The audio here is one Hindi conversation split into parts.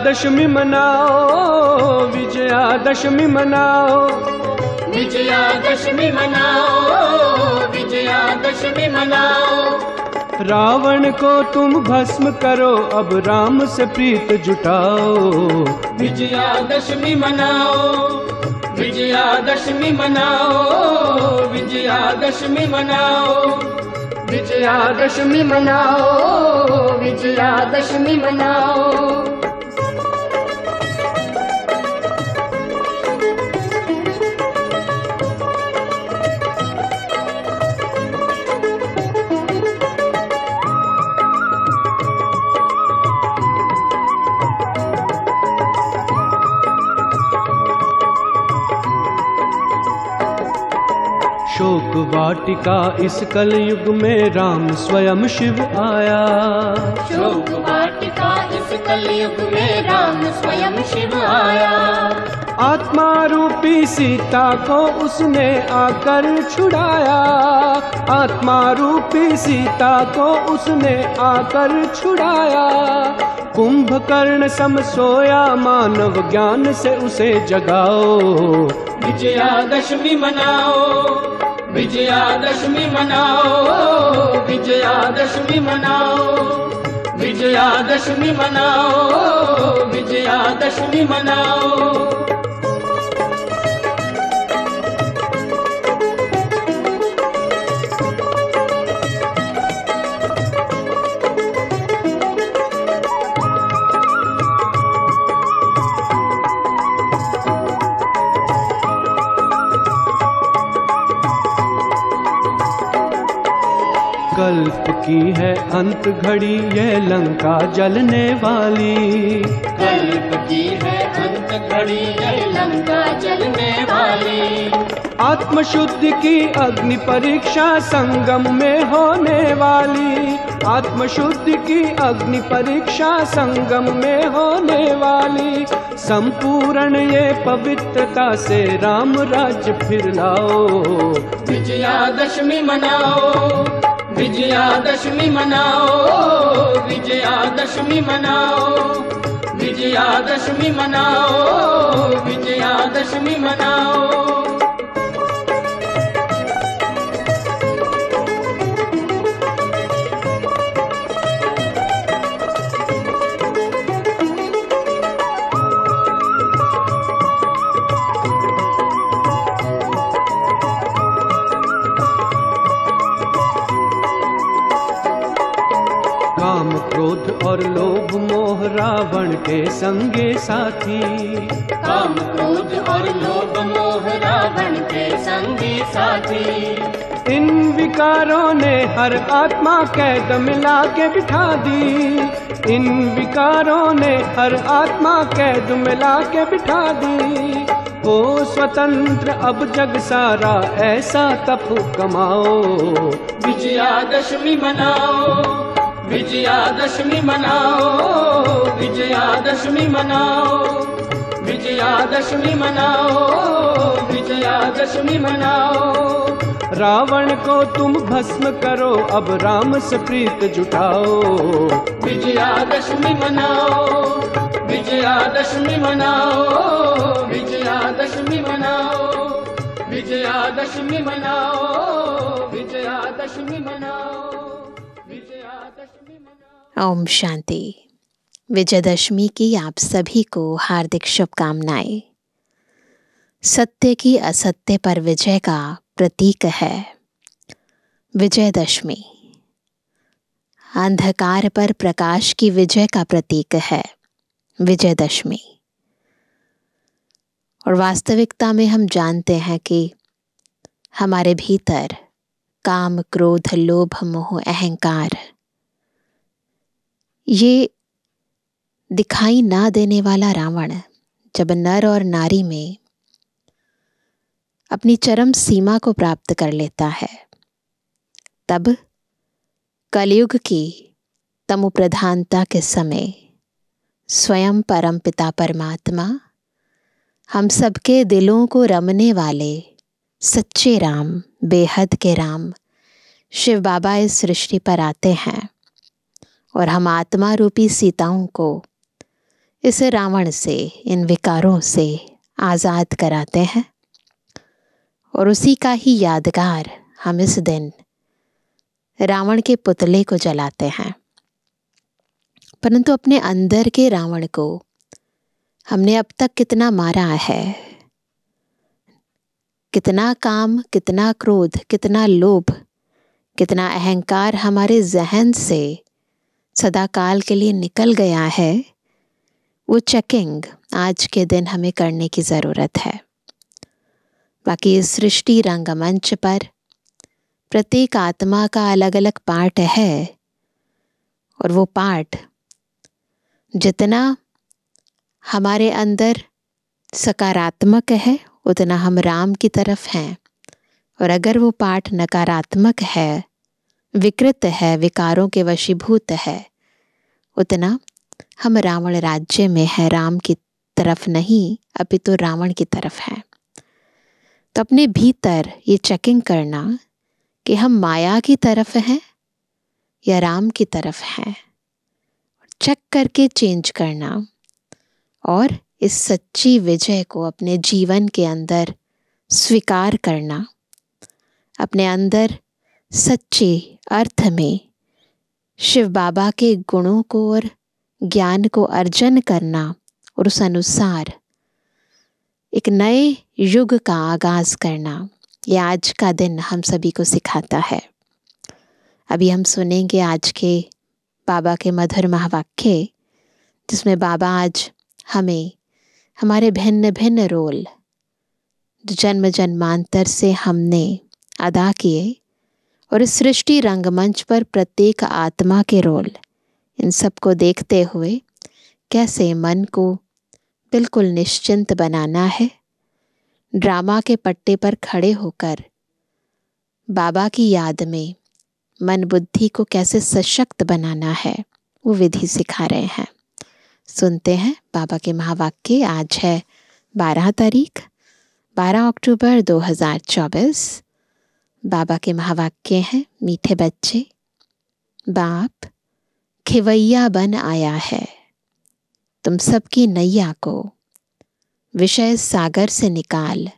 विजयादशमी मनाओ विजयादशमी मनाओ। विजयादशमी मनाओ विजयादशमी मनाओ। रावण को तुम भस्म करो अब राम से प्रीत जुटाओ। विजयादशमी मनाओ विजयादशमी मनाओ विजयादशमी मनाओ। विजयादशमी मनाओ विजयादशमी मनाओ। वाटिका इस कलयुग में राम स्वयं शिव आया। शोक वाटिका इस कलयुग में राम स्वयं शिव आया। आत्मा रूपी सीता को उसने आकर छुड़ाया। आत्मा रूपी सीता को उसने आकर छुड़ाया। कुंभकर्ण सम सोया मानव ज्ञान से उसे जगाओ। विजयादशमी मनाओ। विजयादशमी मनाओ विजयादशमी मनाओ विजयादशमी मनाओ विजयादशमी मनाओ। की है अंत घड़ी ये लंका जलने वाली। कल्प की है अंत घड़ी यह लंका जलने वाली। आत्मशुद्धि की अग्नि परीक्षा संगम में होने वाली। आत्मशुद्धि की अग्नि परीक्षा संगम में होने वाली। संपूर्ण ये पवित्रता से राम राज्य फिर लाओ। विजयादशमी मनाओ। विजयादशमी मनाओ विजयादशमी मनाओ विजयादशमी मनाओ विजयादशमी मनाओ। संगे साथी। काम क्रोध और लोभ मोह रावण के संगी साथी। इन विकारों ने हर आत्मा कैद मिला के बिठा दी। इन विकारों ने हर आत्मा कैद मिला के बिठा दी। हो स्वतंत्र अब जग सारा ऐसा तप कमाओ। विजयादशमी मनाओ। विजयादशमी मनाओ विजयादशमी मनाओ विजयादशमी मनाओ विजयादशमी मनाओ। रावण को तुम भस्म करो, अब राम से प्रीत जुटाओ। विजयादशमी मनाओ विजयादशमी मनाओ विजयादशमी मनाओ विजयादशमी मनाओ, विजयादशमी ओम शांति। विजयदशमी की आप सभी को हार्दिक शुभकामनाएँ। सत्य की असत्य पर विजय का प्रतीक है। विजयदशमी। अंधकार पर प्रकाश की विजय का प्रतीक है। विजयदशमी। और वास्तविकता में हम जानते हैं कि हमारे भीतर काम, क्रोध, लोभ, मोह, अहंकार ये दिखाई ना देने वाला रावण जब नर और नारी में अपनी चरम सीमा को प्राप्त कर लेता है, तब कलयुग की तमु प्रधानता के समय स्वयं परम पिता परमात्मा हम सबके दिलों को रमने वाले सच्चे राम, बेहद के राम शिव बाबा इस सृष्टि पर आते हैं। और हम आत्मा रूपी सीताओं को इस रावण से, इन विकारों से आज़ाद कराते हैं। और उसी का ही यादगार हम इस दिन रावण के पुतले को जलाते हैं। परंतु अपने अंदर के रावण को हमने अब तक कितना मारा है? कितना काम, कितना क्रोध, कितना लोभ, कितना अहंकार हमारे जहन से सदा काल के लिए निकल गया है, वो चेकिंग आज के दिन हमें करने की ज़रूरत है। बाकी इस सृष्टि रंगमंच पर प्रत्येक आत्मा का अलग अलग पार्ट है और वो पार्ट जितना हमारे अंदर सकारात्मक है, उतना हम राम की तरफ़ हैं। और अगर वो पाठ नकारात्मक है विकृत है, विकारों के वशीभूत है। उतना हम रावण राज्य में है, राम की तरफ़ नहीं, अपितु तो रावण की तरफ़ है। तो अपने भीतर ये चेकिंग करना कि हम माया की तरफ़ हैं या राम की तरफ़ हैं। चेक करके चेंज करना और इस सच्ची विजय को अपने जीवन के अंदर स्वीकार करना। अपने अंदर सच्चे अर्थ में शिव बाबा के गुणों को और ज्ञान को अर्जन करना और उस अनुसार एक नए युग का आगाज़ करना, ये आज का दिन हम सभी को सिखाता है। अभी हम सुनेंगे आज के बाबा के मधुर महावाक्य, जिसमें बाबा आज हमें हमारे भिन्न भिन्न रोल जन्म जन्मांतर से हमने अदा किए और सृष्टि रंगमंच पर प्रत्येक आत्मा के रोल। इन सबको देखते हुए कैसे मन को बिल्कुल निश्चिंत बनाना है? ड्रामा के पट्टे पर खड़े होकर बाबा की याद में मन बुद्धि को कैसे सशक्त बनाना है, वो विधि सिखा रहे हैं। सुनते हैं बाबा के महावाक्य। आज है बारह तारीख, बारह अक्टूबर 2024 बाबा के महावाक्य हैं, मीठे बच्चे। बाप, खिवैया बन आया है। तुम सबकी नैया को। विषय सागर से निकाल,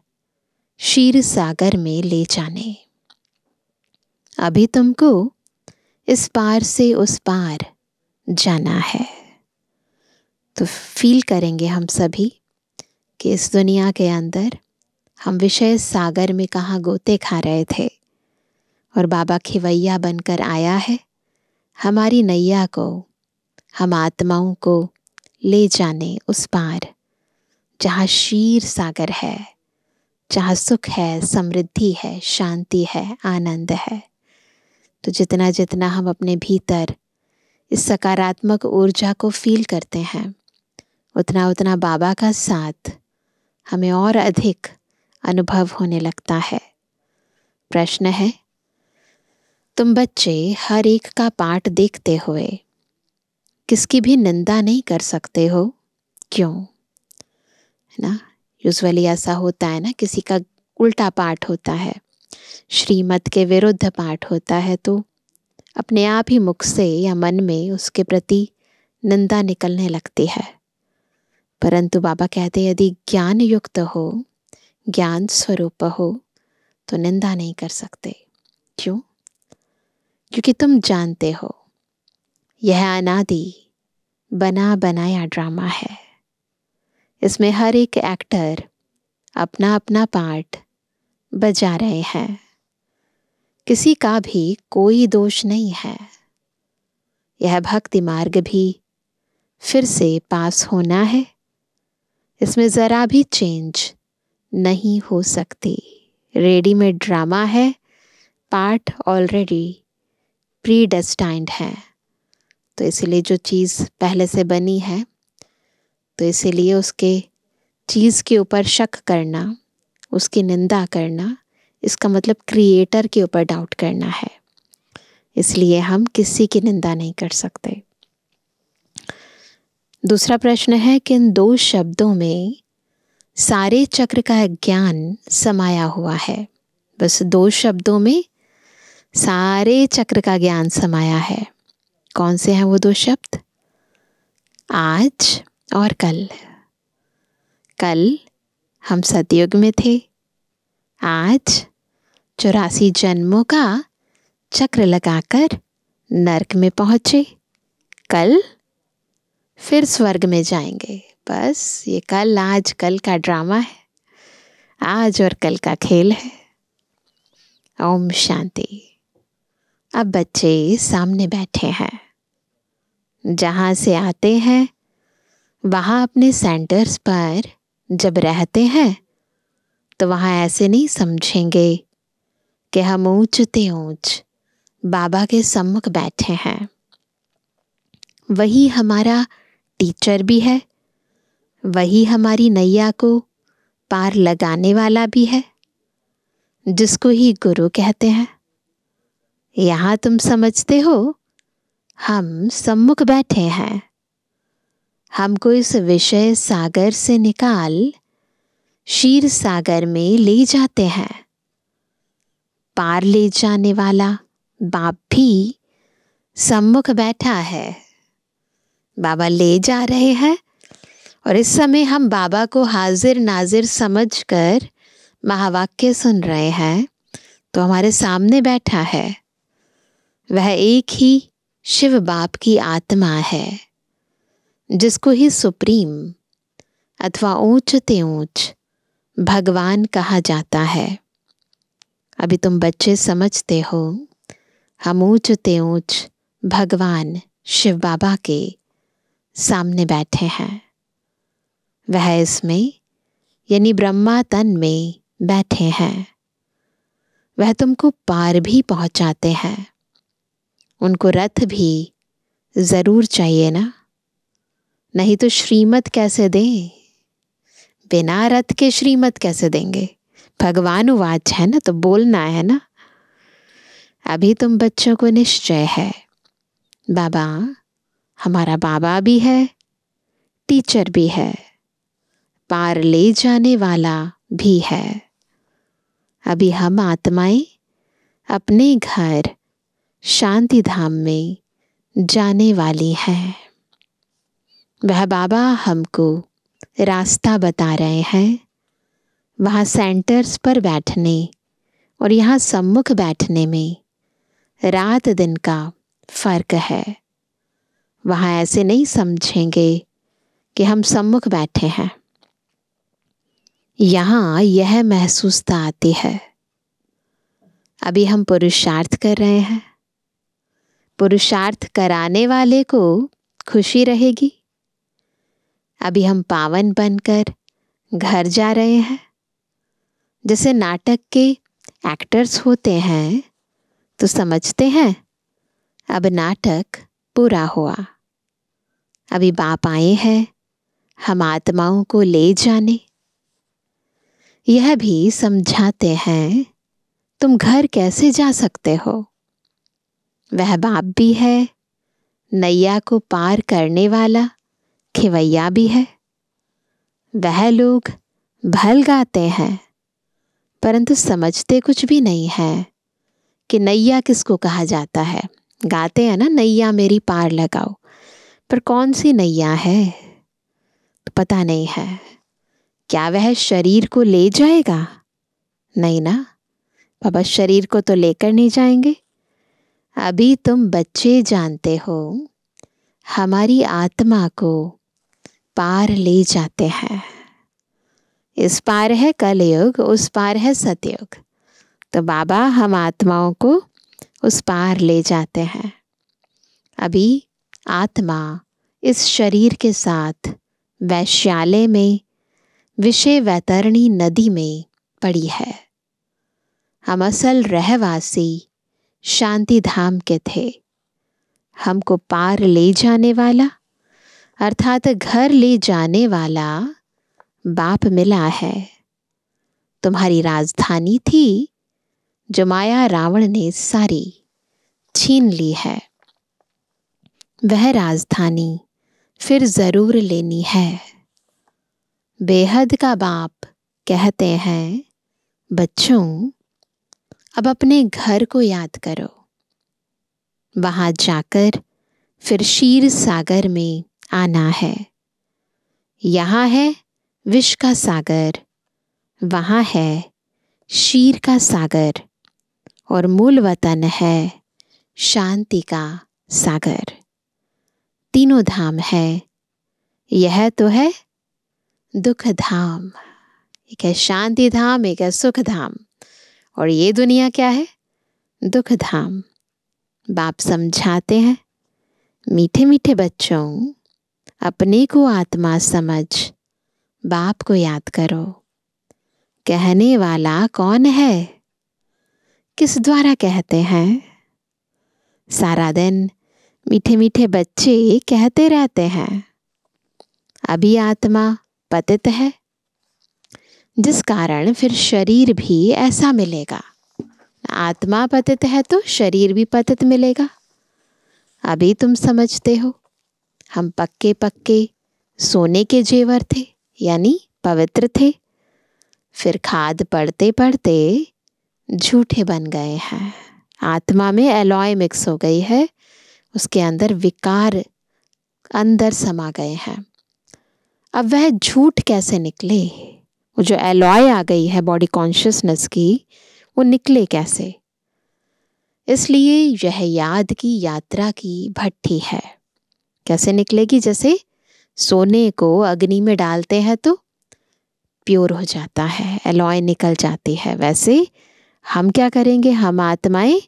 शीर सागर में ले जाने। अभी तुमको इस पार से उस पार जाना है। तो फील करेंगे हम सभी कि इस दुनिया के अंदर हम विषय सागर में कहाँ गोते खा रहे थे। और बाबा खिवैया बनकर आया है। हमारी नैया को, हम आत्माओं को ले जाने उस पार, जहाँ शीर सागर है, जहाँ सुख है, समृद्धि है, शांति है, आनंद है। तो जितना जितना हम अपने भीतर इस सकारात्मक ऊर्जा को फील करते हैं, उतना उतना बाबा का साथ हमें और अधिक अनुभव होने लगता है। प्रश्न है, तुम बच्चे हर एक का पाठ देखते हुए किसकी भी निंदा नहीं कर सकते हो? क्यों? है ना? यूजुअली ऐसा होता है ना, किसी का उल्टा पाठ होता है श्रीमत के विरुद्ध पाठ होता है तो अपने आप ही मुख से या मन में उसके प्रति निंदा निकलने लगती है। परंतु बाबा कहते यदि ज्ञान युक्त हो ज्ञान स्वरूप हो तो निंदा नहीं कर सकते। क्यों? क्योंकि तुम जानते हो, यह अनादि बना बनाया ड्रामा है। इसमें हर एक एक्टर अपना अपना पार्ट बजा रहे हैं। किसी का भी कोई दोष नहीं है। यह भक्ति मार्ग भी फिर से पास होना है। इसमें ज़रा भी चेंज नहीं हो सकती। रेडीमेड ड्रामा है। पार्ट ऑलरेडी प्री डेस्टाइंड है। तो इसलिए जो चीज़ पहले से बनी है तो इसीलिए उसके चीज़ के ऊपर शक करना, उसकी निंदा करना, इसका मतलब क्रिएटर के ऊपर डाउट करना है। इसलिए हम किसी की निंदा नहीं कर सकते। दूसरा प्रश्न है कि इन दो शब्दों में सारे चक्र का ज्ञान समाया हुआ है। बस दो शब्दों में सारे चक्र का ज्ञान समाया है। कौन से हैं वो दो शब्द? आज और कल। कल हम सतयुग में थे। आज चौरासी जन्मों का चक्र लगाकर नरक में पहुँचे। कल फिर स्वर्ग में जाएँगे। बस ये कल, आज कल का ड्रामा है। आज और कल का खेल है। ओम शांति। अब बच्चे सामने बैठे हैं। जहाँ से आते हैं, वहाँ अपने सेंटर्स पर जब रहते हैं तो वहाँ ऐसे नहीं समझेंगे कि हम ऊंचते ऊंच बाबा के सम्मुख बैठे हैं। वही हमारा टीचर भी है। वही हमारी नैया को पार लगाने वाला भी है, जिसको ही गुरु कहते हैं। यहाँ तुम समझते हो, हम सम्मुख बैठे हैं। हमको इस विषय सागर से निकाल, शीर सागर में ले जाते हैं। पार ले जाने वाला बाप भी सम्मुख बैठा है। बाबा ले जा रहे हैं और इस समय हम बाबा को हाजिर नाजिर समझकर महावाक्य सुन रहे हैं। तो हमारे सामने बैठा है। वह एक ही शिव बाप की आत्मा है, जिसको ही सुप्रीम अथवा ऊंचते ऊंच भगवान कहा जाता है। अभी तुम बच्चे समझते हो, हम ऊंचते ऊंच भगवान शिव बाबा के सामने बैठे हैं। वह इसमें यानी ब्रह्मा तन में बैठे हैं। वह तुमको पार भी पहुंचाते हैं। उनको रथ भी ज़रूर चाहिए ना? नहीं तो श्रीमत कैसे दें? बिना रथ के श्रीमत कैसे देंगे? भगवान वाच है ना तो बोलना है ना? अभी तुम बच्चों को निश्चय है। बाबा, हमारा बाबा भी है, टीचर भी है। पार ले जाने वाला भी है। अभी हम आत्माएँ अपने घर शांति धाम में जाने वाली हैं। वह बाबा हमको रास्ता बता रहे हैं। वहाँ सेंटर्स पर बैठने और यहाँ सम्मुख बैठने में रात दिन का फ़र्क है। वहाँ ऐसे नहीं समझेंगे कि हम सम्मुख बैठे हैं। यहाँ यह महसूसता आती है। अभी हम पुरुषार्थ कर रहे हैं। पुरुषार्थ कराने वाले को खुशी रहेगी। अभी हम पावन बनकर घर जा रहे हैं। जैसे नाटक के एक्टर्स होते हैं तो समझते हैं, अब नाटक पूरा हुआ। अभी बाप आए हैं, हम आत्माओं को ले जाने। यह भी समझाते हैं, तुम घर कैसे जा सकते हो? वह बाप भी है, नैया को पार करने वाला खिवैया भी है। वह लोग भल गाते हैं, परंतु समझते कुछ भी नहीं है कि नैया किसको कहा जाता है। गाते हैं ना, नैया, मेरी पार लगाओ। पर कौन सी नैया है? तो पता नहीं है। क्या वह शरीर को ले जाएगा? नहीं ना। बाबा, शरीर को तो लेकर नहीं जाएँगे। अभी तुम बच्चे जानते हो, हमारी आत्मा को पार ले जाते हैं। इस पार है कलयुग, उस पार है सतयुग। तो बाबा, हम आत्माओं को उस पार ले जाते हैं। अभी आत्मा इस शरीर के साथ वैश्यालय में विषय वैतरणी नदी में पड़ी है। हम असल रहवासी शांति धाम के थे। हमको पार ले जाने वाला, अर्थात घर ले जाने वाला बाप मिला है। तुम्हारी राजधानी थी जो माया रावण ने सारी छीन ली है। वह राजधानी फिर ज़रूर लेनी है। बेहद का बाप कहते हैं, बच्चों, अब अपने घर को याद करो। वहाँ जाकर फिर शीर सागर में आना है। यहाँ है विष का सागर, वहाँ है शीर का सागर, और मूल वतन है शांति का सागर। तीनों धाम है, यह तो है दुख धाम एक है शांति धाम एक है सुख धाम और ये दुनिया क्या है? दुख धाम बाप समझाते हैं, मीठे मीठे बच्चों, अपने को आत्मा समझ, बाप को याद करो। कहने वाला कौन है? किस द्वारा कहते हैं? सारा दिन मीठे मीठे बच्चे कहते रहते हैं, अभी आत्मा पतित है, जिस कारण फिर शरीर भी ऐसा मिलेगा। आत्मा पतित है तो शरीर भी पतित मिलेगा। अभी तुम समझते हो, हम पक्के पक्के सोने के जेवर थे, यानी पवित्र थे। फिर खाद पड़ते पड़ते झूठे बन गए हैं। आत्मा में एलॉय मिक्स हो गई है, उसके अंदर विकार अंदर समा गए हैं। अब वह झूठ कैसे निकले? वो जो एलॉय आ गई है बॉडी कॉन्शियसनेस की, वो निकले कैसे? इसलिए यह याद की यात्रा की भट्टी है। कैसे निकलेगी? जैसे सोने को अग्नि में डालते हैं तो प्योर हो जाता है, एलॉय निकल जाती है। वैसे हम क्या करेंगे? हम आत्माएँ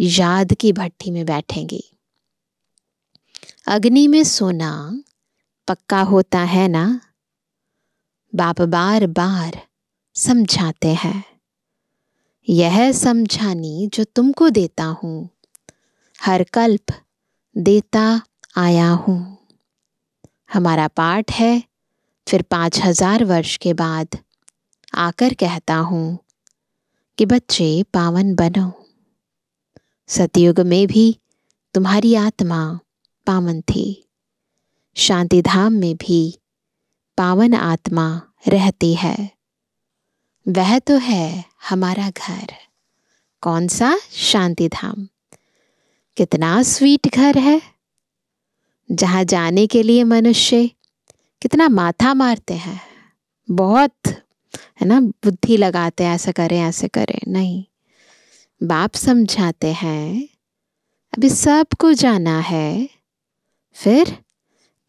याद की भट्टी में बैठेंगी। अग्नि में सोना पक्का होता है ना? बाप बार बार समझाते हैं। यह समझानी जो तुमको देता हूँ, हर कल्प देता आया हूँ। हमारा पाठ है, फिर पाँच हज़ार वर्ष के बाद आकर कहता हूँ कि बच्चे पावन बनो। सतयुग में भी तुम्हारी आत्मा पावन थी। शांति धाम में भी पावन आत्मा रहती है। वह तो है हमारा घर। कौन सा? शांति धाम कितना स्वीट घर है। जहाँ जाने के लिए मनुष्य कितना माथा मारते हैं। बहुत, है ना? बुद्धि लगाते हैं, ऐसा करें, ऐसे करें। नहीं। बाप समझाते हैं, अभी सबको जाना है, फिर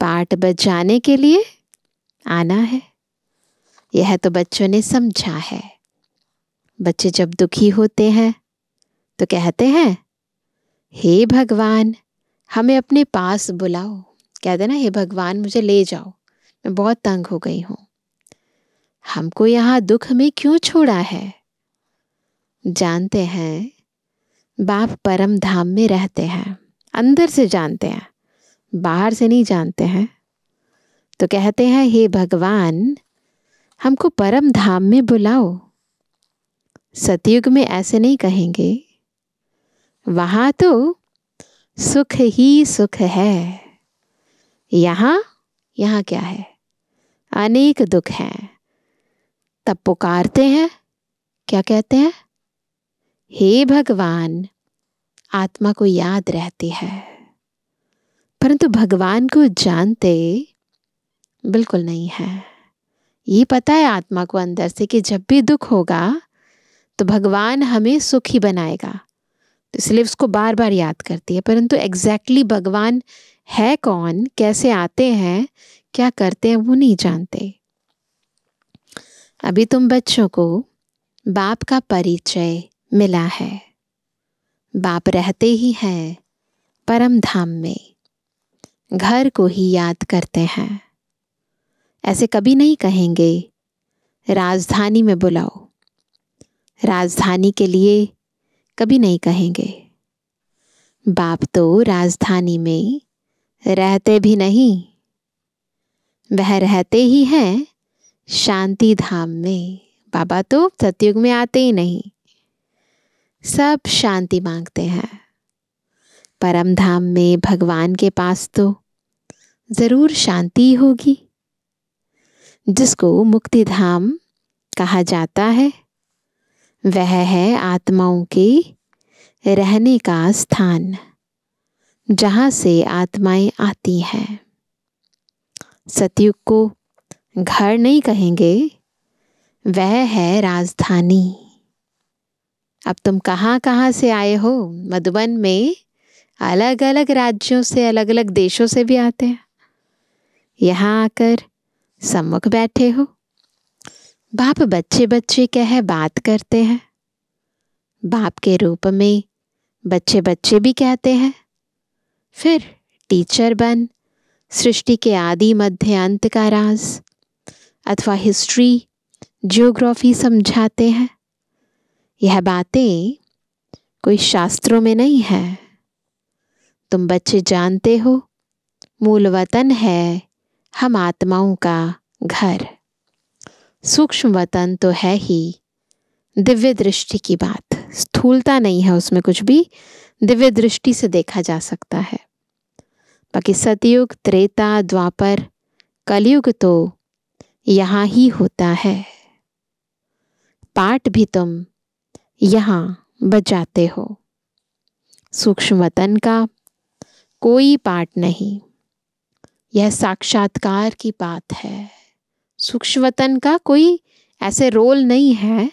पाठ बजाने के लिए आना है। यह तो बच्चों ने समझा है। बच्चे जब दुखी होते हैं तो कहते हैं, हे भगवान, हमें अपने पास बुलाओ। कहते ना, हे भगवान, मुझे ले जाओ। मैं बहुत तंग हो गई हूँ। हमको यहाँ दुख में क्यों छोड़ा है? जानते हैं, बाप परम धाम में रहते हैं, अंदर से जानते हैं। बाहर से नहीं जानते हैं। तो कहते हैं, हे भगवान, हमको परम धाम में बुलाओ। सतयुग में ऐसे नहीं कहेंगे। वहाँ तो सुख ही सुख है। यहाँ यहाँ क्या है? अनेक दुख हैं। तब पुकारते हैं। क्या कहते हैं? हे भगवान, आत्मा को याद रहती है। परंतु भगवान को जानते बिल्कुल नहीं है। ये पता है आत्मा को अंदर से कि जब भी दुख होगा तो भगवान हमें सुखी बनाएगा। तो इसलिए उसको बार बार याद करती है। परंतु एग्जैक्टली exactly भगवान है कौन, कैसे आते हैं, क्या करते हैं, वो नहीं जानते। अभी तुम बच्चों को बाप का परिचय मिला है। बाप रहते ही हैं परम धाम में। घर को ही याद करते हैं। ऐसे कभी नहीं कहेंगे, राजधानी में बुलाओ। राजधानी के लिए कभी नहीं कहेंगे। बाप तो राजधानी में रहते भी नहीं, वह रहते ही हैं शांति धाम में। बाबा तो सतयुग में आते ही नहीं, सब शांति मांगते हैं। परम धाम में भगवान के पास तो ज़रूर शांति होगी। जिसको मुक्ति धाम कहा जाता है, वह है आत्माओं के रहने का स्थान, जहाँ से आत्माएँ आती हैं। सतयुग को घर नहीं कहेंगे, वह है राजधानी। अब तुम कहाँ कहाँ से आए हो? मधुबन में अलग अलग राज्यों से अलग अलग देशों से भी आते हैं। यहाँ आकर सम्मुख बैठे हो। बाप बच्चे बच्चे कह बात करते हैं। बाप के रूप में बच्चे बच्चे भी कहते हैं। फिर टीचर बन, सृष्टि के आदि मध्य अंत का राज, अथवा हिस्ट्री, जियोग्राफी समझाते हैं। यह बातें कोई शास्त्रों में नहीं है। तुम बच्चे जानते हो, मूल वतन है हम आत्माओं का घर। सूक्ष्म वतन तो है ही। दिव्य दृष्टि की बात। स्थूलता नहीं है उसमें कुछ भी। दिव्य दृष्टि से देखा जा सकता है। बाकी सतयुग, त्रेता, द्वापर, कलयुग तो यहाँ ही होता है। पाठ भी तुम यहाँ बजाते हो। सूक्ष्म वतन का कोई पाठ नहीं। यह साक्षात्कार की बात है। सूक्ष्म वतन का कोई ऐसे रोल नहीं है,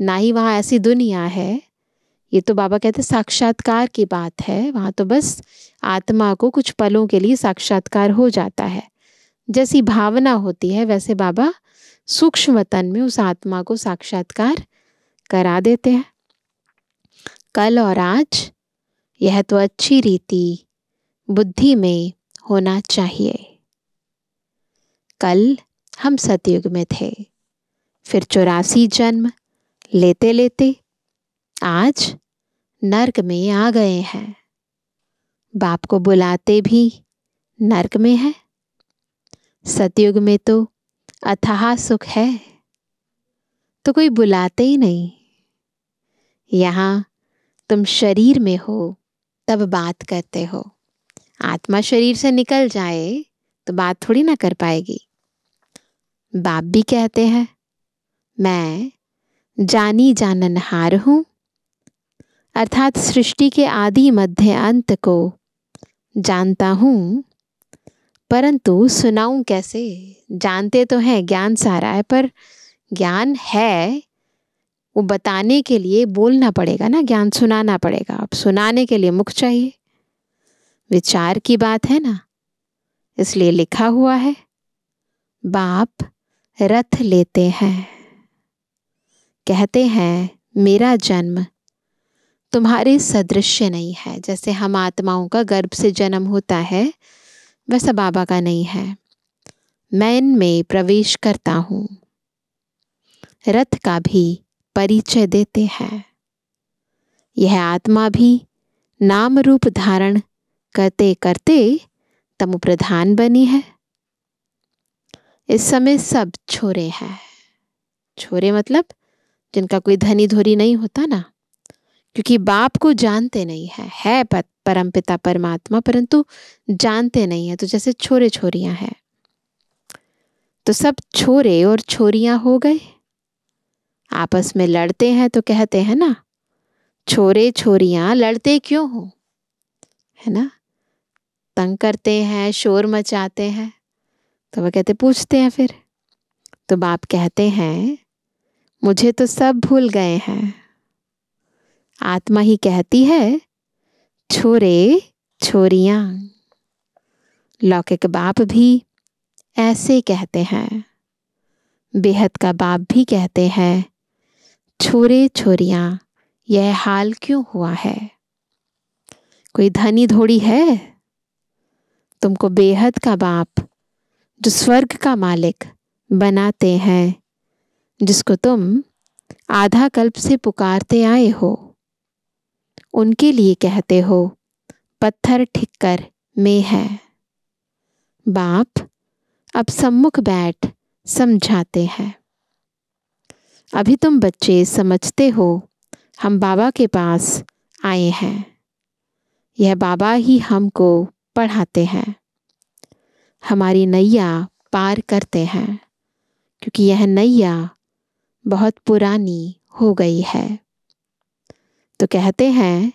ना ही वहाँ ऐसी दुनिया है। ये तो बाबा कहते साक्षात्कार की बात है। वहाँ तो बस आत्मा को कुछ पलों के लिए साक्षात्कार हो जाता है। जैसी भावना होती है, वैसे बाबा सूक्ष्म वतन में उस आत्मा को साक्षात्कार करा देते हैं। कल और आज, यह तो अच्छी रीति, बुद्धि में होना चाहिए। कल हम सतयुग में थे। फिर चौरासी जन्म लेते लेते आज नर्क में आ गए हैं। बाप को बुलाते भी नर्क में है। सतयुग में तो अथाह सुख है। तो कोई बुलाते ही नहीं। यहाँ तुम शरीर में हो, तब बात करते हो। आत्मा शरीर से निकल जाए तो बात थोड़ी ना कर पाएगी। बाप भी कहते हैं, मैं जानी जाननहार हूँ। अर्थात सृष्टि के आदि मध्य अंत को जानता हूँ, परंतु सुनाऊं कैसे? जानते तो हैं, ज्ञान सारा है, पर ज्ञान है, वो बताने के लिए बोलना पड़ेगा ना, ज्ञान सुनाना पड़ेगा। अब सुनाने के लिए मुख चाहिए। विचार की बात है ना? इसलिए लिखा हुआ है, बाप रथ लेते हैं। कहते हैं, मेरा जन्म तुम्हारे सदृश्य नहीं है। जैसे हम आत्माओं का गर्भ से जन्म होता है, वैसा बाबा का नहीं है। मैं इनमें प्रवेश करता हूँ। रथ का भी परिचय देते हैं। यह आत्मा भी नाम रूप धारण करते करते तमु प्रधान बनी है। इस समय सब छोरे हैं। छोरे मतलब जिनका कोई धनी धोरी नहीं होता ना, क्योंकि बाप को जानते नहीं है है परम पिता परमात्मा, परंतु जानते नहीं है तो जैसे छोरे छोरियाँ हैं। तो सब छोरे और छोरियाँ हो गए। आपस में लड़ते हैं तो कहते हैं ना, छोरे छोरियाँ लड़ते क्यों हो? है ना? तंग करते हैं, शोर मचाते हैं। तो वह कहते, पूछते हैं फिर। तो बाप कहते हैं, मुझे तो सब भूल गए हैं। आत्मा ही कहती है, छोरे, छोरियाँ। लौकिक बाप भी ऐसे कहते हैं। बेहद का बाप भी कहते हैं, छोरे, छोरियाँ, यह हाल क्यों हुआ है? कोई धनी धोड़ी है? तुमको बेहद का बाप, जो स्वर्ग का मालिक बनाते हैं, जिसको तुम आधा कल्प से पुकारते आए हो। उनके लिए कहते हो, पत्थर ठिक्कर में है। बाप अब सम्मुख बैठ समझाते हैं। अभी तुम बच्चे समझते हो, हम बाबा के पास आए हैं। यह बाबा ही हमको पढ़ाते हैं। हमारी नैया पार करते हैं, क्योंकि यह नैया बहुत पुरानी हो गई है। तो कहते हैं,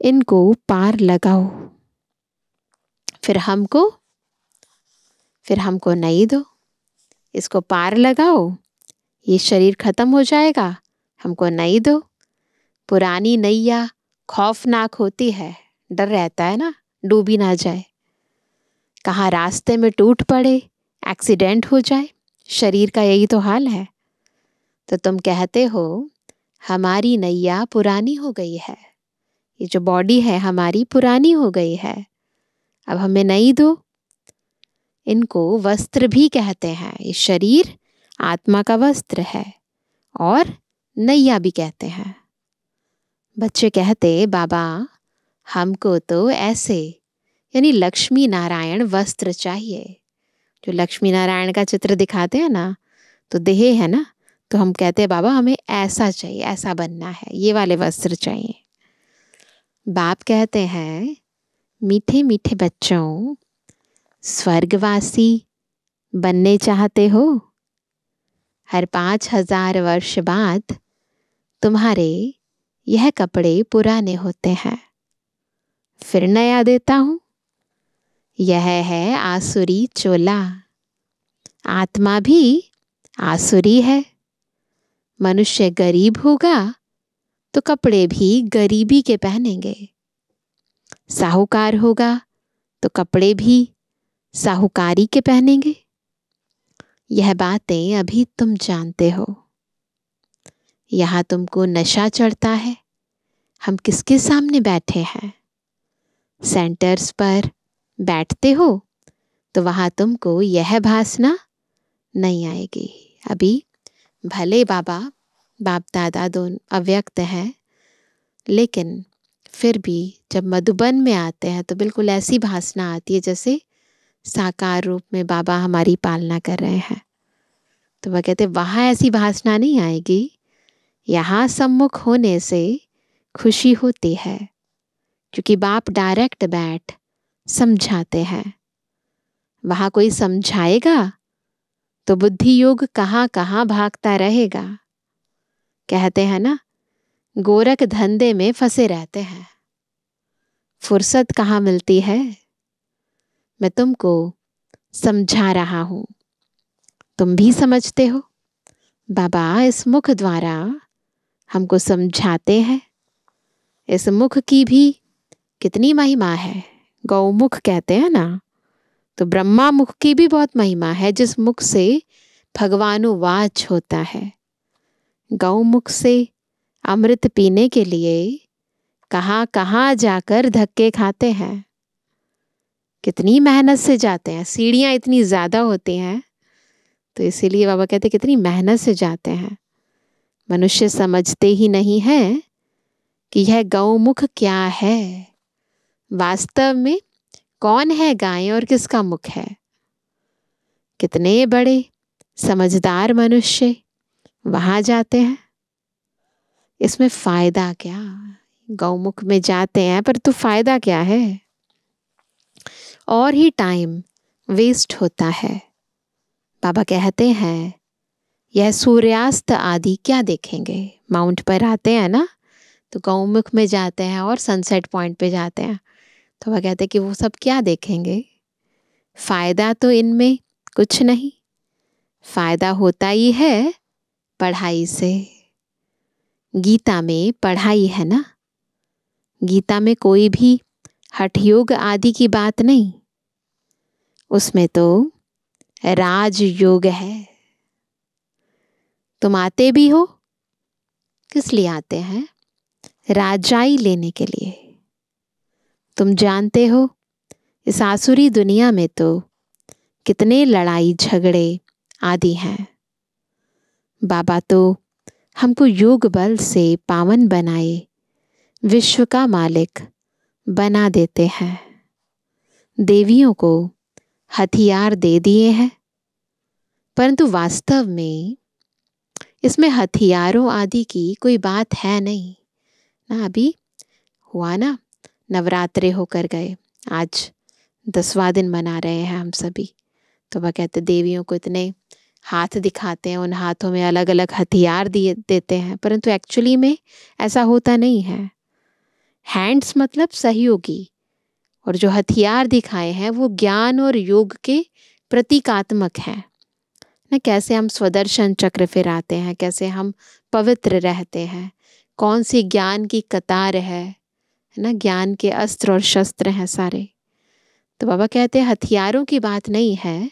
इनको पार लगाओ, फिर हमको फिर हमको नहीं दो। इसको पार लगाओ, ये शरीर खत्म हो जाएगा, हमको नहीं दो। पुरानी नैया खौफनाक होती है, डर रहता है ना? डूबी ना जाए। कहाँ रास्ते में टूट पड़े, एक्सीडेंट हो जाए, शरीर का यही तो हाल है। तो तुम कहते हो, हमारी नैया पुरानी हो गई है। ये जो बॉडी है, हमारी पुरानी हो गई है। अब हमें नई दो। इनको वस्त्र भी कहते हैं। ये शरीर, आत्मा का वस्त्र है और नैया भी कहते हैं। बच्चे कहते, बाबा हमको तो ऐसे। यानी लक्ष्मी नारायण वस्त्र चाहिए। जो लक्ष्मी नारायण का चित्र दिखाते हैं ना तो देह है ना तो हम कहते हैं, बाबा, हमें ऐसा चाहिए, ऐसा बनना है, ये वाले वस्त्र चाहिए। बाप कहते हैं, मीठे मीठे बच्चों, स्वर्गवासी बनने चाहते हो। हर पाँच हज़ार वर्ष बाद तुम्हारे यह कपड़े पुराने होते हैं। फिर नया देता हूँ। यह है आसुरी चोला। आत्मा भी आसुरी है। मनुष्य गरीब होगा तो कपड़े भी गरीबी के पहनेंगे। साहूकार होगा तो कपड़े भी साहूकारी के पहनेंगे। यह बातें अभी तुम जानते हो। यहाँ तुमको नशा चढ़ता है। हम किसके सामने बैठे हैं? सेंटर्स पर बैठते हो तो वहाँ तुमको यह भासना नहीं आएगी। अभी भले बाबा, बाप दादा दोनों अव्यक्त हैं, लेकिन फिर भी जब मधुबन में आते हैं तो बिल्कुल ऐसी भासना आती है जैसे साकार रूप में बाबा हमारी पालना कर रहे हैं। तो वह कहते, वहाँ ऐसी भासना नहीं आएगी। यहाँ सम्मुख होने से खुशी होती है। क्योंकि बाप डायरेक्ट बैठ समझाते हैं। वहाँ कोई समझाएगा? तो बुद्धि योग कहाँ कहाँ भागता रहेगा? कहते हैं ना, गोरख धंधे में फंसे रहते हैं। फुर्सत कहाँ मिलती है? मैं तुमको समझा रहा हूँ। तुम भी समझते हो? बाबा, इस मुख द्वारा हमको समझाते हैं। इस मुख की भी कितनी महिमा है। गौमुख कहते हैं ना? तो ब्रह्मा मुख की भी बहुत महिमा है, जिस मुख से भगवानुवाच होता है। गौमुख से अमृत पीने के लिए कहाँ कहाँ जाकर धक्के खाते हैं। कितनी मेहनत से जाते हैं। सीढ़ियाँ इतनी ज़्यादा होती हैं तो इसीलिए बाबा कहते कितनी मेहनत से जाते हैं। मनुष्य समझते ही नहीं है कि यह गौमुख क्या है। वास्तव में कौन है गाय और किसका मुख है? कितने बड़े, समझदार मनुष्य वहाँ जाते हैं? इसमें फ़ायदा क्या? गौमुख में जाते हैं, पर तो फ़ायदा क्या है? और ही टाइम वेस्ट होता है। बाबा कहते हैं, यह सूर्यास्त आदि क्या देखेंगे? माउंट पर आते हैं ना? तो गौमुख में जाते हैं और सनसेट पॉइंट पे जाते हैं। तो वह कहते कि वो सब क्या देखेंगे? फ़ायदा तो इनमें कुछ नहीं। फ़ायदा होता ही है पढ़ाई से। गीता में पढ़ाई है ना? गीता में कोई भी हठयोग आदि की बात नहीं। उसमें तो राजयोग है। तुम आते भी हो? किस लिए आते हैं? राजाई लेने के लिए। तुम जानते हो, इस आसुरी दुनिया में तो कितने लड़ाई झगड़े आदि हैं। बाबा तो हमको योग बल से पावन बनाए, विश्व का मालिक बना देते हैं। देवियों को हथियार दे दिए हैं, परंतु वास्तव में इसमें हथियारों आदि की कोई बात है नहीं। ना अभी हुआ ना? नवरात्रे होकर गए। आज दसवा दिन मना रहे हैं हम सभी। तो वह कहते, देवियों को इतने हाथ दिखाते हैं, उन हाथों में अलग अलग हथियार दिए, देते हैं। परंतु एक्चुअली में ऐसा होता नहीं है। हैंड्स मतलब सहयोगी। और जो हथियार दिखाए हैं, वो ज्ञान और योग के प्रतीकात्मक हैं। ना कैसे हम स्वदर्शन चक्र फिराते हैं, कैसे हम पवित्र रहते हैं। कौन सी ज्ञान की कतार है ना? ज्ञान के अस्त्र और शस्त्र हैं सारे। तो बाबा कहते हैं, हथियारों की बात नहीं है।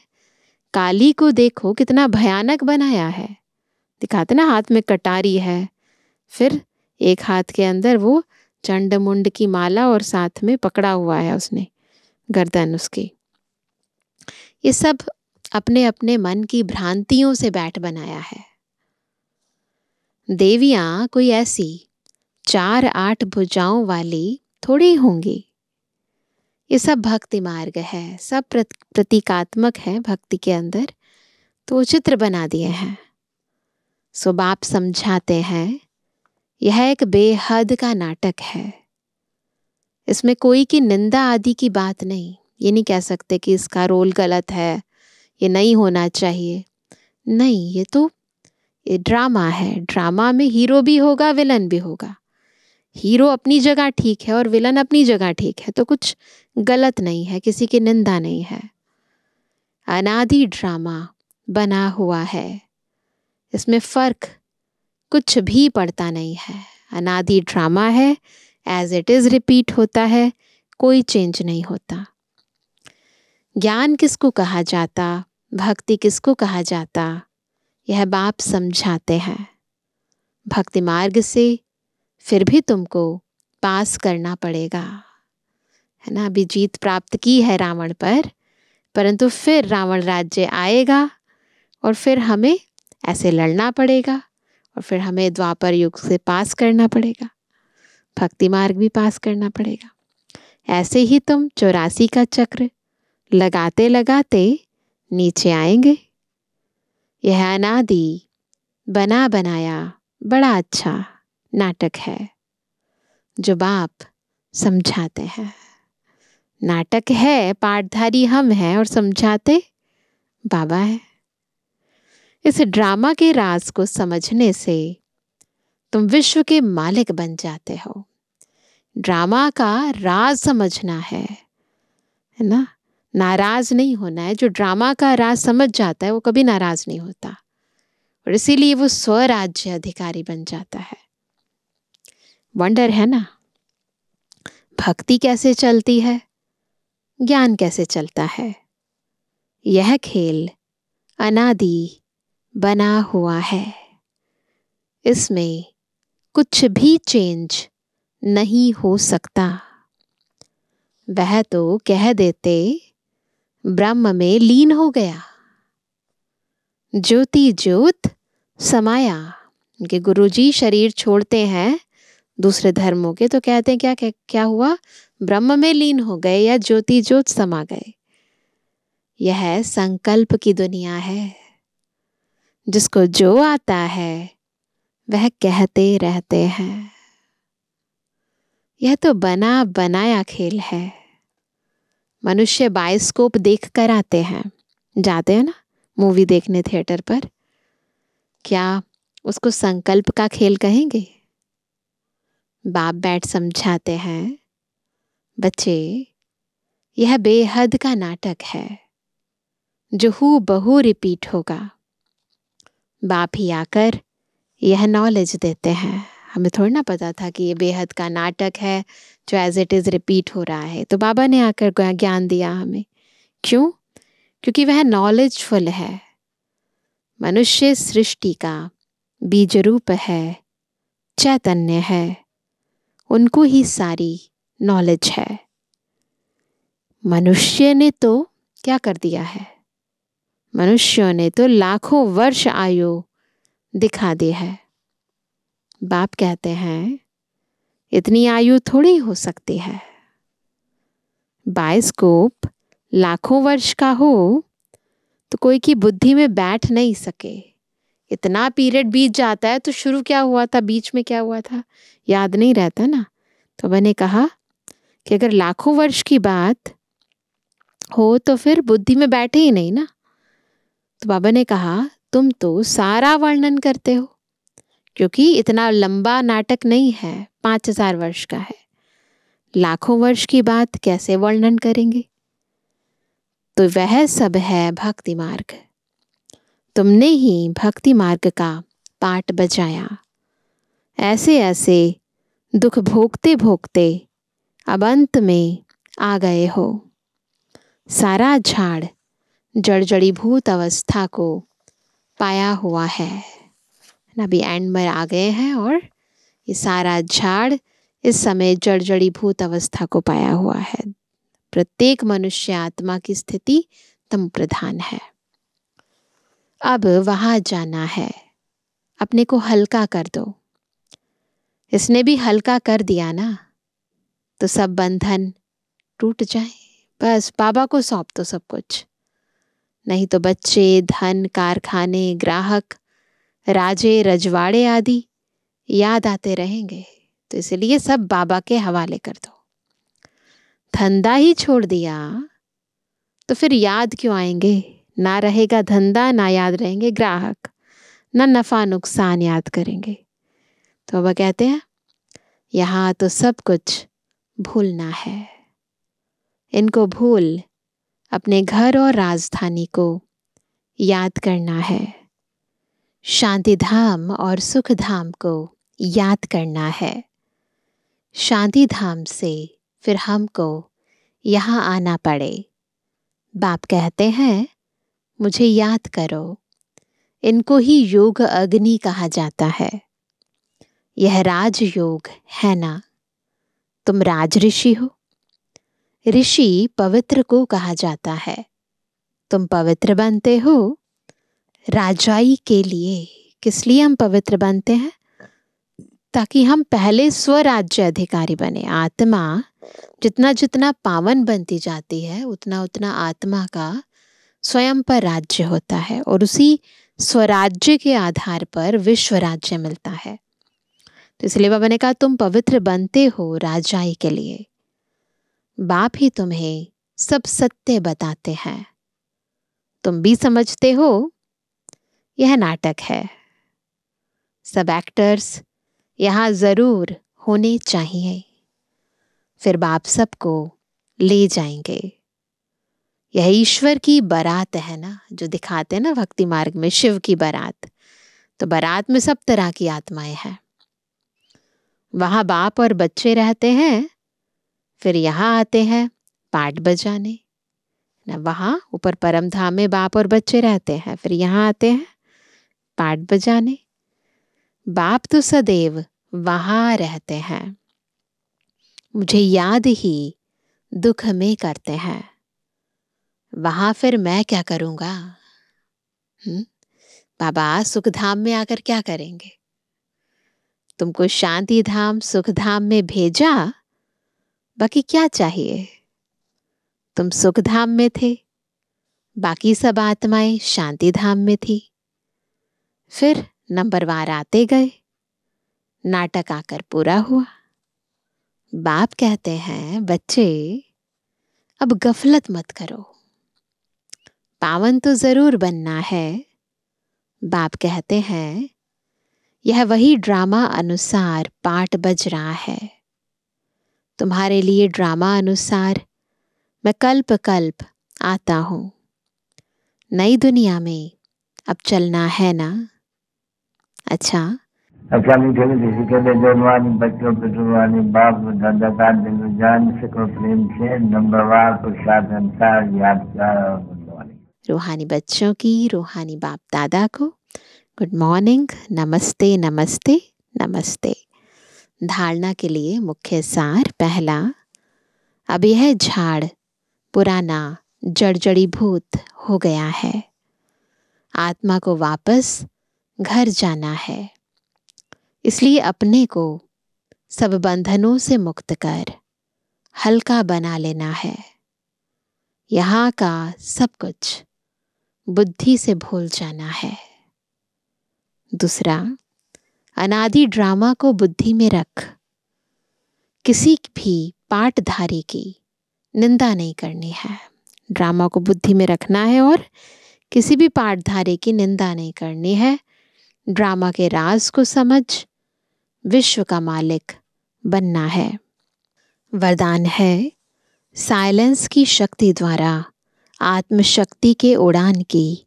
काली को देखो, कितना भयानक बनाया है। दिखाते ना, हाथ में कटारी है। फिर एक हाथ के अंदर वो चंड मुंड की माला और साथ में पकड़ा हुआ है उसने, गर्दन उसकी। ये सब अपने अपने मन की भ्रांतियों से बैठ बनाया है। देवियाँ कोई ऐसी चार आठ भुजाओं वाली थोड़ी होंगी। ये सब भक्ति मार्ग है, सब प्रतीकात्मक है भक्ति के अंदर तो चित्र बना दिए हैं। सो बाप समझाते हैं, यह एक बेहद का नाटक है। इसमें कोई की निंदा आदि की बात नहीं, ये नहीं कह सकते कि इसका रोल गलत है, ये नहीं होना चाहिए। नहीं, ये तो ये ड्रामा है, ड्रामा में हीरो भी होगा, विलन भी होगा। हीरो अपनी जगह ठीक है और विलन अपनी जगह ठीक है तो कुछ गलत नहीं है, किसी की निंदा नहीं है। अनादि ड्रामा बना हुआ है। इसमें फ़र्क कुछ भी पड़ता नहीं है। अनादि ड्रामा है एज इट इज़ रिपीट होता है, कोई चेंज नहीं होता। ज्ञान किसको कहा जाता? भक्ति किसको कहा जाता? यह बाप समझाते हैं। भक्ति मार्ग से फिर भी तुमको पास करना पड़ेगा। है ना? अभी जीत प्राप्त की है रावण पर, परंतु फिर रावण राज्य आएगा और फिर हमें ऐसे लड़ना पड़ेगा और फिर हमें द्वापर युग से पास करना पड़ेगा। भक्ति मार्ग भी पास करना पड़ेगा। ऐसे ही तुम चौरासी का चक्र लगाते लगाते नीचे आएँगे। यह अनादि बना बनाया बड़ा अच्छा। नाटक है, जो बाप समझाते हैं। नाटक है, पाठधारी हम हैं और समझाते बाबा है। इस ड्रामा के राज को समझने से तुम विश्व के मालिक बन जाते हो। ड्रामा का राज समझना है है ना? नाराज़ नहीं होना है। जो ड्रामा का राज समझ जाता है, वो कभी नाराज़ नहीं होता। और इसीलिए वो स्वराज्य अधिकारी बन जाता है। वंडर है ना? भक्ति कैसे चलती है? ज्ञान कैसे चलता है? यह खेल अनादि बना हुआ है। इसमें कुछ भी चेंज नहीं हो सकता। वह तो कह देते, ब्रह्म में लीन हो गया। ज्योति ज्योत समाया। उनके गुरुजी शरीर छोड़ते हैं दूसरे धर्मों के तो कहते हैं क्या क्या, क्या हुआ? ब्रह्म में लीन हो गए या ज्योति ज्योत समा गए। यह संकल्प की दुनिया है। जिसको जो आता है वह कहते रहते हैं। यह तो बना बनाया खेल है। मनुष्य बायोस्कोप देख कर आते हैं। जाते हैं ना? मूवी देखने थिएटर पर। क्या उसको संकल्प का खेल कहेंगे? बाप बैठ समझाते हैं, बच्चे, यह बेहद का नाटक है, जो हु बहु रिपीट होगा। बाप ही आकर यह नॉलेज देते हैं। हमें थोड़ा ना पता था कि ये बेहद का नाटक है, जो एज इट इज़ रिपीट हो रहा है। तो बाबा ने आकर ज्ञान दिया हमें। क्यों? क्योंकि वह नॉलेजफुल है। मनुष्य सृष्टि का बीज रूप है, चैतन्य है। उनको ही सारी नॉलेज है। मनुष्य ने तो क्या कर दिया है? मनुष्यों ने तो लाखों वर्ष आयु दिखा दी है। बाप कहते हैं, इतनी आयु थोड़ी हो सकती है। बायोस्कोप लाखों वर्ष का हो तो कोई की बुद्धि में बैठ नहीं सके। इतना पीरियड बीत जाता है तो शुरू क्या हुआ था? बीच में क्या हुआ था? याद नहीं रहता ना? तो मैंने कहा कि अगर लाखों वर्ष की बात हो तो फिर बुद्धि में बैठे ही नहीं ना? तो बाबा ने कहा, तुम तो सारा वर्णन करते हो, क्योंकि इतना लंबा नाटक नहीं है, पाँच हज़ार वर्ष का है। लाखों वर्ष की बात कैसे वर्णन करेंगे? तो वह सब है भक्ति मार्ग। तुमने ही भक्ति मार्ग का पाठ बजाया। ऐसे ऐसे दुख भोगते भोगते अब अंत में आ गए हो। सारा झाड़ जड़ जड़ीभूत अवस्था को पाया हुआ है। अभी एंड में आ गए हैं और ये सारा झाड़ इस समय जड़ जड़ीभूत अवस्था को पाया हुआ है। प्रत्येक मनुष्य आत्मा की स्थिति तम प्रधान है। अब वहाँ जाना है। अपने को हल्का कर दो। इसने भी हल्का कर दिया ना? तो सब बंधन टूट जाए। बस बाबा को सौंप दो सब कुछ। नहीं तो बच्चे, धन, कारखाने, ग्राहक, राजे, रजवाड़े आदि याद आते रहेंगे। तो इसलिए सब बाबा के हवाले कर दो। धंधा ही छोड़ दिया। तो फिर याद क्यों आएँगे? ना रहेगा धंधा, ना याद रहेंगे ग्राहक। ना नफा, नुकसान याद करेंगे। तो वह कहते हैं, यहाँ तो सब कुछ भूलना है। इनको भूल अपने घर और राजधानी को याद करना है। शांति धाम और सुख धाम को याद करना है। शांति धाम से फिर हमको यहाँ आना पड़े। बाप कहते हैं मुझे याद करो, इनको ही योग अग्नि कहा जाता है। यह राजयोग है ना? तुम राज ऋषि हो? ऋषि पवित्र को कहा जाता है। तुम पवित्र बनते हो? राजाई के लिए किस लिए हम पवित्र बनते हैं? ताकि हम पहले स्वराज्य अधिकारी बने। आत्मा जितना जितना पावन बनती जाती है, उतना उतना आत्मा का स्वयं पर राज्य होता है और उसी स्वराज्य के आधार पर विश्व राज्य मिलता है। तो इसलिए बाबा ने कहा, तुम पवित्र बनते हो राजाई के लिए। बाप ही तुम्हें सब सत्य बताते हैं। तुम भी समझते हो, यह नाटक है। सब एक्टर्स यहाँ ज़रूर होने चाहिए। फिर बाप सबको ले जाएँगे। यह ईश्वर की बारात है ना, जो दिखाते हैं ना भक्ति मार्ग में शिव की बारात। तो बारात में सब तरह की आत्माएँ हैं। वहाँ बाप और बच्चे रहते हैं, फिर यहाँ आते हैं पाठ बजाने। ना वहाँ, ऊपर परम धाम में बाप और बच्चे रहते हैं, फिर यहाँ आते हैं पाठ बजाने। बाप तो सदैव वहाँ रहते हैं। मुझे याद ही दुख में करते हैं। वहाँ फिर मैं क्या करूँगा? हम्म? बाबा सुख धाम में आकर क्या करेंगे? तुमको शांति धाम सुख धाम में भेजा? बाकी क्या चाहिए? तुम सुख धाम में थे। बाकी सब आत्माएँ शांति धाम में थी। फिर नंबरवार आते गए। नाटक आकर पूरा हुआ। बाप कहते हैं, बच्चे, अब गफलत मत करो। पावन तो ज़रूर बनना है। बाप कहते हैं, यह वही ड्रामा अनुसार पाठ बज रहा है। तुम्हारे लिए ड्रामा अनुसार मैं कल्प कल्प आता हूँ। नई दुनिया में अब चलना है ना? अच्छा। अच्छा मीठे में किसी के लिए जन्मानी बच्चों पे जुर्मानी बाप दादा दिल जान सको प्रेम से नंबरवार प्रसाद अनुसार यादगार और रूहानी बच्चों की, रूहानी बाप दादा को, गुड मॉर्निंग, नमस्ते नमस्ते नमस्ते। धारणा के लिए मुख्य सार, पहला, अब यह झाड़, पुराना, जड़जड़ी भूत हो गया है। आत्मा को वापस घर जाना है। इसलिए अपने को सब बंधनों से मुक्त कर, हल्का बना लेना है। यहाँ का सब कुछ बुद्धि से भूल जाना है। दूसरा, अनादि ड्रामा को बुद्धि में रख। किसी भी पाठधारी की निंदा नहीं करनी है। ड्रामा को बुद्धि में रखना है और किसी भी पाठधारी की निंदा नहीं करनी है। ड्रामा के राज को समझ, विश्व का मालिक बनना है। वरदान है साइलेंस की शक्ति द्वारा आत्मशक्ति के उड़ान की,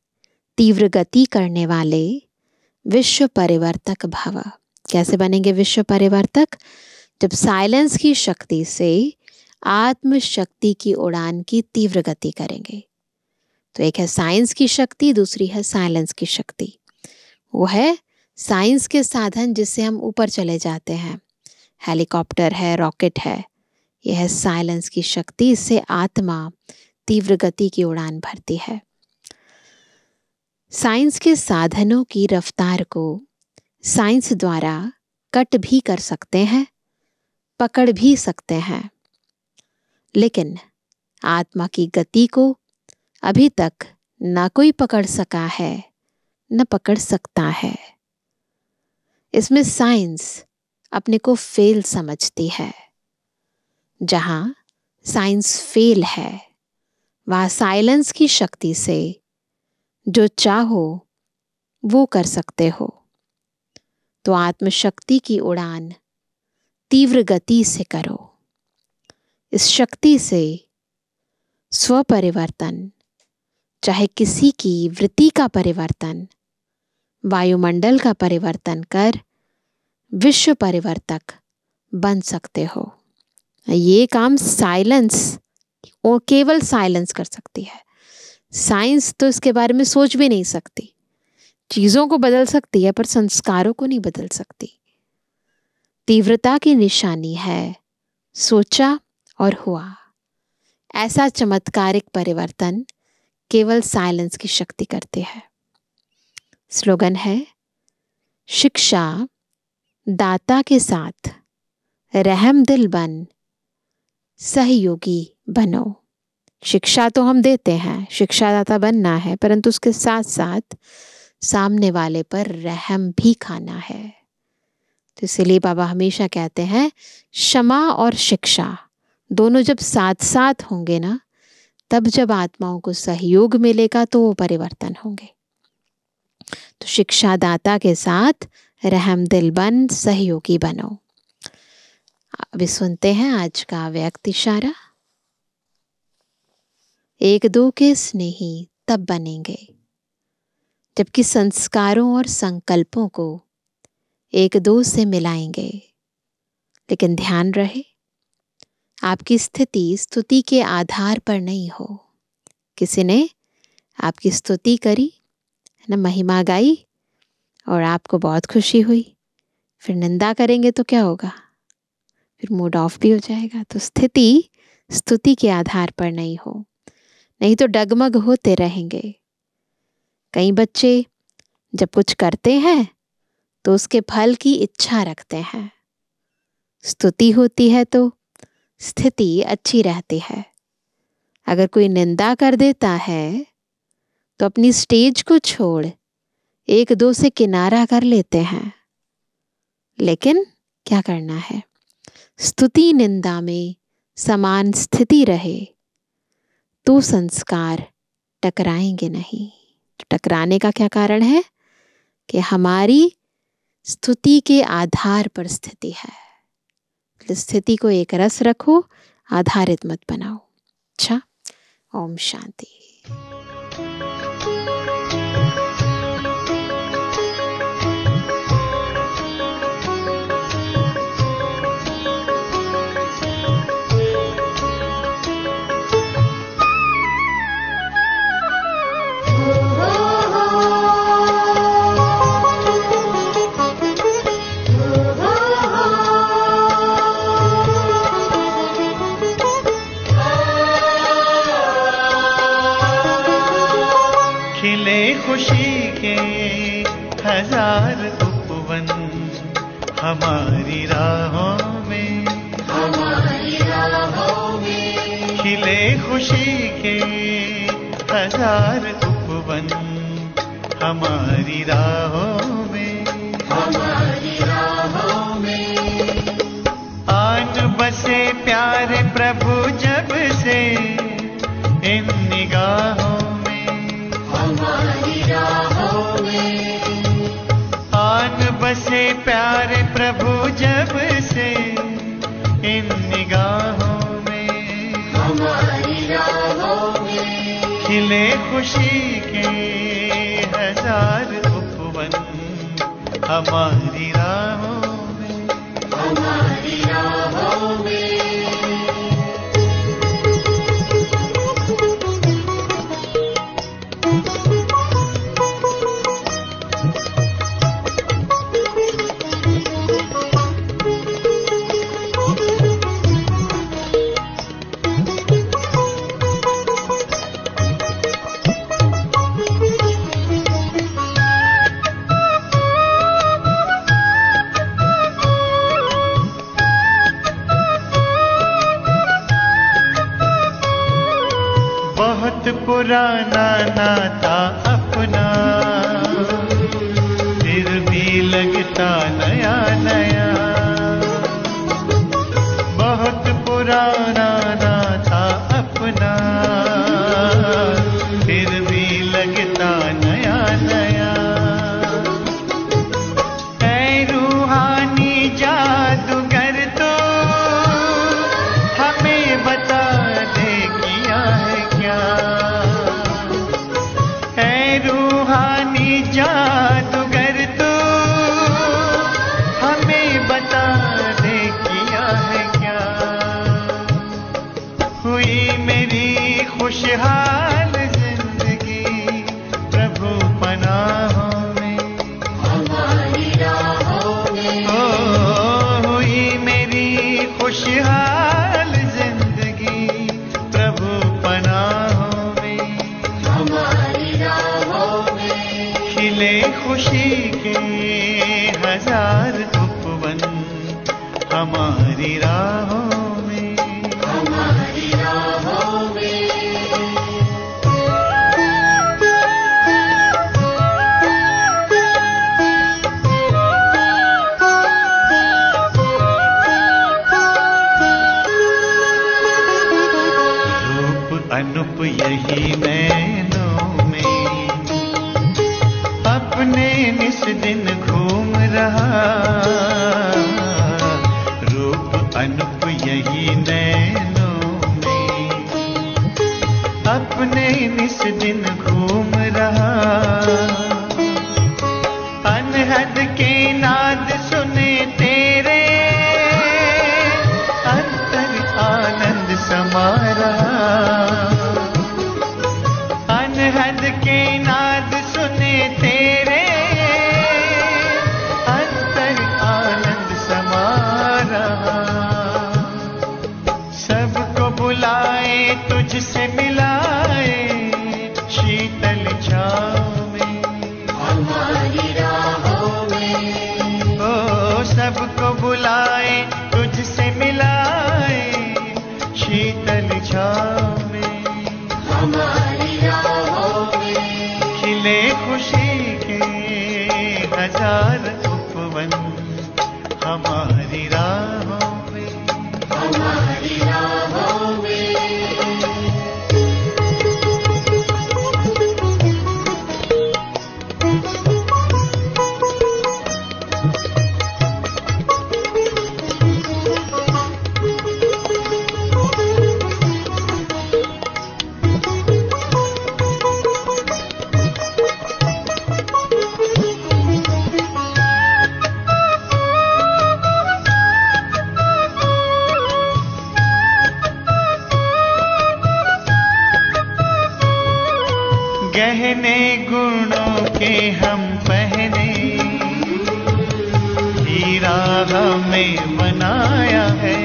तीव्र गति करने वाले विश्व परिवर्तक भव। कैसे बनेंगे विश्व परिवर्तक? जब साइलेंस की शक्ति से आत्मशक्ति की उड़ान की तीव्र गति करेंगे। तो एक है साइंस की शक्ति, दूसरी है साइलेंस की शक्ति। वो है साइंस के साधन जिससे हम ऊपर चले जाते हैं। हेलीकॉप्टर है, रॉकेट है। यह है साइलेंस की शक्ति इससे आत्मा तीव्र गति की उड़ान भरती है। साइंस के साधनों की रफ्तार को साइंस द्वारा कट भी कर सकते हैं, पकड़ भी सकते हैं। लेकिन आत्मा की गति को अभी तक ना कोई पकड़ सका है, न पकड़ सकता है। इसमें साइंस अपने को फेल समझती है। जहाँ साइंस फेल है वह साइलेंस की शक्ति से जो चाहो, वो कर सकते हो। तो आत्मशक्ति की उड़ान तीव्र गति से करो। इस शक्ति से स्वपरिवर्तन, चाहे किसी की वृत्ति का परिवर्तन, वायुमंडल का परिवर्तन कर विश्व परिवर्तक बन सकते हो। ये काम साइलेंस और केवल साइलेंस कर सकती है। साइंस तो इसके बारे में सोच भी नहीं सकती। चीज़ों को बदल सकती है, पर संस्कारों को नहीं बदल सकती। तीव्रता की निशानी है, सोचा और हुआ। ऐसा चमत्कारिक परिवर्तन केवल साइलेंस की शक्ति करती है। स्लोगन है, शिक्षा दाता के साथ रहम दिल बन सहयोगी बनो। शिक्षा तो हम देते हैं, शिक्षादाता बनना है, परंतु उसके साथ साथ सामने वाले पर रहम भी खाना है। तो इसलिए बाबा हमेशा कहते हैं, क्षमा और शिक्षा दोनों जब साथ साथ होंगे ना, तब जब आत्माओं को सहयोग मिलेगा तो वो परिवर्तन होंगे। तो शिक्षादाता के साथ रहम दिल बन, सहयोगी बनो। अभी सुनते हैं आज का व्यक्ति इशारा। एक दो के स्नेही तब बनेंगे, जबकि संस्कारों और संकल्पों को एक दो से मिलाएँगे। लेकिन ध्यान रहे, आपकी स्थिति स्तुति के आधार पर नहीं हो। किसी ने आपकी स्तुति करी, है ना, महिमा गाई और आपको बहुत खुशी हुई। फिर निंदा करेंगे तो क्या होगा? फिर मूड ऑफ़ भी हो जाएगा। तो स्थिति स्तुति के आधार पर नहीं हो। नहीं तो डगमग होते रहेंगे। कई बच्चे जब कुछ करते हैं तो उसके फल की इच्छा रखते हैं। स्तुति होती है तो स्थिति अच्छी रहती है। अगर कोई निंदा कर देता है तो अपनी स्टेज को छोड़ एक दो से किनारा कर लेते हैं। लेकिन क्या करना है? स्तुति निंदा में समान स्थिति रहे तो संस्कार टकराएँगे नहीं। टकराने का क्या कारण है? कि हमारी स्तुति के आधार पर स्थिति है। स्थिति को एक रस रखो, आधारित मत बनाओ। अच्छा? ओम शांति। खुशी के हज़ार उपवन हमारी राहों में। हमारी राहों में। खिले खुशी के हज़ार उपवन हमारी राहों में। हमारी राहों में। आज बसे प्यारे प्रभु प्रभु जब से इन निगाहों में हमारी राहों में खिले खुशी के हज़ार उपवन हमारी राह बनाता अपना। फिर भी लगता नया नया बहुत पुराना अपने निस दिन घूम रहा। अनहद के हमें बनाया है।